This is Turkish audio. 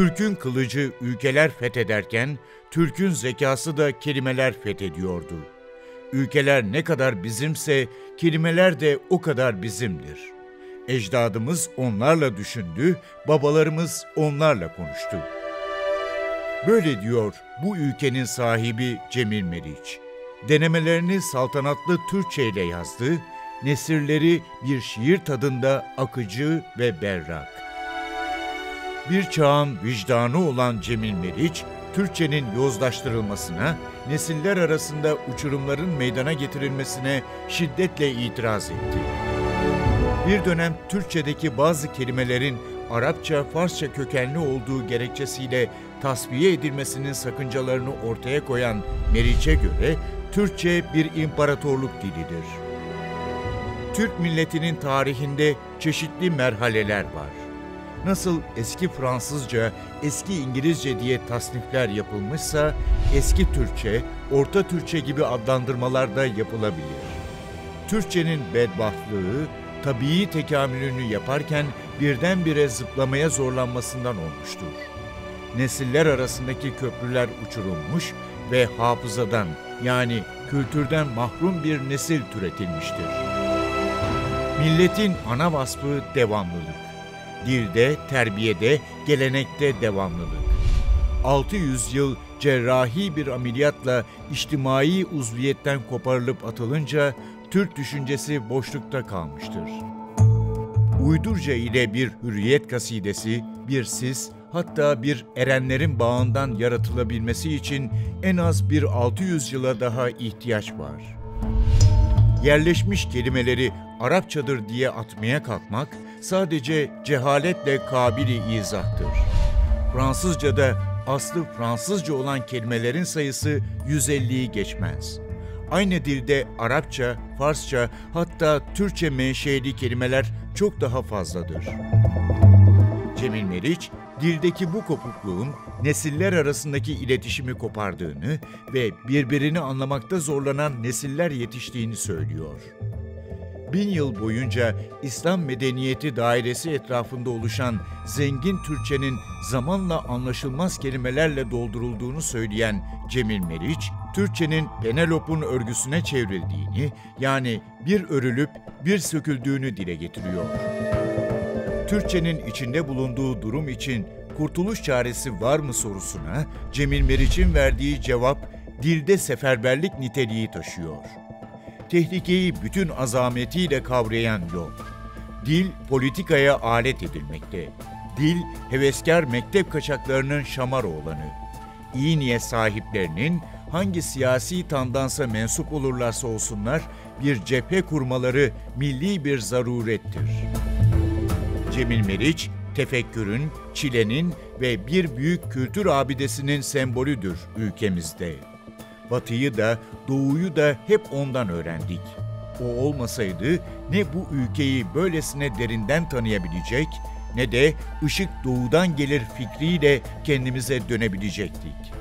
Türk'ün kılıcı ülkeler fethederken, Türk'ün zekası da kelimeler fethediyordu. Ülkeler ne kadar bizimse, kelimeler de o kadar bizimdir. Ecdadımız onlarla düşündü, babalarımız onlarla konuştu. Böyle diyor bu ülkenin sahibi Cemil Meriç. Denemelerini saltanatlı Türkçe ile yazdı, nesirleri bir şiir tadında akıcı ve berrak. Bir çağın vicdanı olan Cemil Meriç, Türkçenin yozlaştırılmasına, nesiller arasında uçurumların meydana getirilmesine şiddetle itiraz etti. Bir dönem Türkçedeki bazı kelimelerin Arapça, Farsça kökenli olduğu gerekçesiyle tasfiye edilmesinin sakıncalarını ortaya koyan Meriç'e göre Türkçe bir imparatorluk dilidir. Türk milletinin tarihinde çeşitli merhaleler var. Nasıl eski Fransızca, eski İngilizce diye tasnifler yapılmışsa, eski Türkçe, Orta Türkçe gibi adlandırmalar da yapılabilir. Türkçenin bedbahtlığı, tabii tekamülünü yaparken birdenbire zıplamaya zorlanmasından olmuştur. Nesiller arasındaki köprüler uçurulmuş ve hafızadan yani kültürden mahrum bir nesil türetilmiştir. Milletin ana vasfı devamlılık. Dilde, terbiyede, gelenekte devamlılık. 600 yıl cerrahi bir ameliyatla içtimai uzviyetten koparılıp atılınca Türk düşüncesi boşlukta kalmıştır. Uydurca ile bir hürriyet kasidesi, bir sis, hatta bir erenlerin bağından yaratılabilmesi için en az bir 600 yıla daha ihtiyaç var. Yerleşmiş kelimeleri Arapçadır diye atmaya kalkmak sadece cehaletle kabili izahtır. Fransızca'da aslı Fransızca olan kelimelerin sayısı 150'yi geçmez. Aynı dilde Arapça, Farsça hatta Türkçe menşeli kelimeler çok daha fazladır. Cemil Meriç, dildeki bu kopukluğun nesiller arasındaki iletişimi kopardığını ve birbirini anlamakta zorlanan nesiller yetiştiğini söylüyor. Bin yıl boyunca İslam medeniyeti dairesi etrafında oluşan zengin Türkçenin zamanla anlaşılmaz kelimelerle doldurulduğunu söyleyen Cemil Meriç, Türkçenin Penelop'un örgüsüne çevrildiğini, yani bir örülüp bir söküldüğünü dile getiriyor. Türkçenin içinde bulunduğu durum için kurtuluş çaresi var mı sorusuna Cemil Meriç'in verdiği cevap dilde seferberlik niteliği taşıyor. Tehlikeyi bütün azametiyle kavrayan yol. Dil politikaya alet edilmekte. Dil heveskar mektep kaçaklarının şamar oğlanı. İyi niyet sahiplerinin hangi siyasi tandansa mensup olurlarsa olsunlar bir cephe kurmaları milli bir zarurettir.'' Cemil Meriç, tefekkürün, çilenin ve bir büyük kültür abidesinin sembolüdür ülkemizde. Batıyı da, doğuyu da hep ondan öğrendik. O olmasaydı ne bu ülkeyi böylesine derinden tanıyabilecek ne de ışık doğudan gelir fikriyle kendimize dönebilecektik.''